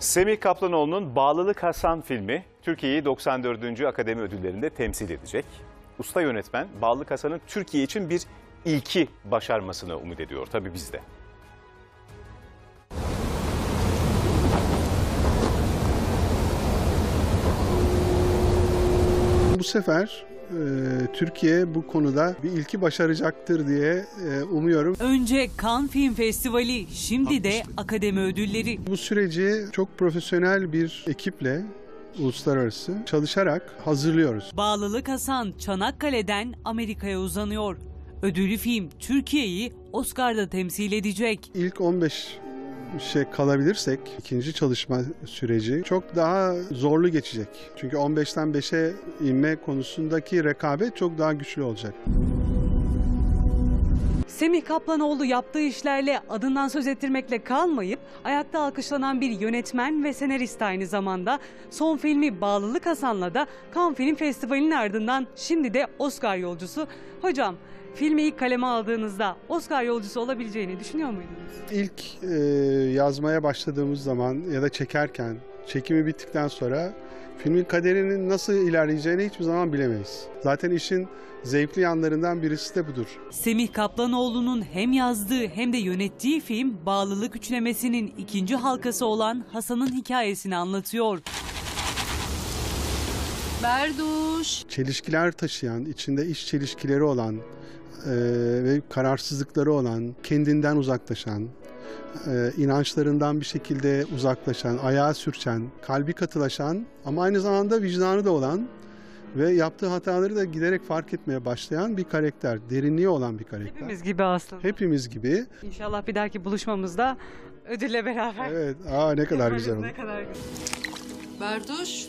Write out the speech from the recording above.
Semih Kaplanoğlu'nun Bağlılık Hasan filmi Türkiye'yi 94. Akademi Ödülleri'nde temsil edecek. Usta yönetmen Bağlılık Hasan'ın Türkiye için bir ilki başarmasını umut ediyor. Tabii biz de. Bu sefer Türkiye bu konuda bir ilki başaracaktır diye e, umuyorum. Önce Cannes Film Festivali, şimdi de Akademi Ödülleri. Bu süreci çok profesyonel bir ekiple uluslararası çalışarak hazırlıyoruz. Bağlılık Hasan Çanakkale'den Amerika'ya uzanıyor. Ödüllü film Türkiye'yi Oscar'da temsil edecek. İlk 15 şey kalabilirsek ikinci çalışma süreci çok daha zorlu geçecek. Çünkü 15'ten 5'e inme konusundaki rekabet çok daha güçlü olacak. Semih Kaplanoğlu yaptığı işlerle adından söz ettirmekle kalmayıp ayakta alkışlanan bir yönetmen ve senarist aynı zamanda. Son filmi Bağlılık Hasan'la da Cannes Film Festivali'nin ardından şimdi de Oscar yolcusu. Hocam filmi ilk kaleme aldığınızda Oscar yolcusu olabileceğini düşünüyor muydunuz? İlk e, yazmaya başladığımız zaman ya da çekerken, çekimi bittikten sonra filmin kaderinin nasıl ilerleyeceğini hiçbir zaman bilemeyiz. Zaten işin zevkli yanlarından birisi de budur. Semih Kaplanoğlu'nun hem yazdığı hem de yönettiği film Bağlılık Üçlemesi'nin ikinci halkası olan Hasan'ın hikayesini anlatıyor. Berduş. Çelişkiler taşıyan, içinde iş çelişkileri olan e, ve kararsızlıkları olan, kendinden uzaklaşan, e, inançlarından bir şekilde uzaklaşan, ayağa sürçen, kalbi katılaşan ama aynı zamanda vicdanı da olan ve yaptığı hataları da giderek fark etmeye başlayan bir karakter. Derinliği olan bir karakter. Hepimiz gibi aslında. Hepimiz gibi. İnşallah bir dahaki buluşmamızda ödülle beraber. Evet. Aa ne kadar güzel Ne oldu. kadar güzel. Berduş.